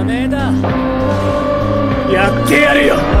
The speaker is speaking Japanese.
ダメだ。やってやるよ。